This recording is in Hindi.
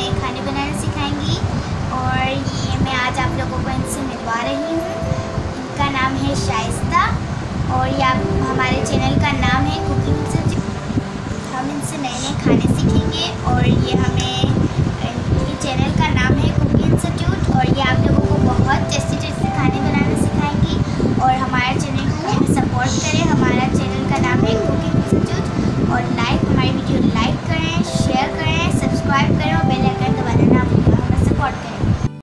नए खाने बनाना सिखाएँगी। और ये मैं आज आप लोगों को इनसे मिलवा रही हूँ। इनका नाम है शाइस्ता और ये आप हमारे चैनल का नाम है कुकिंग से हम इनसे नए नए खाने सीखेंगे और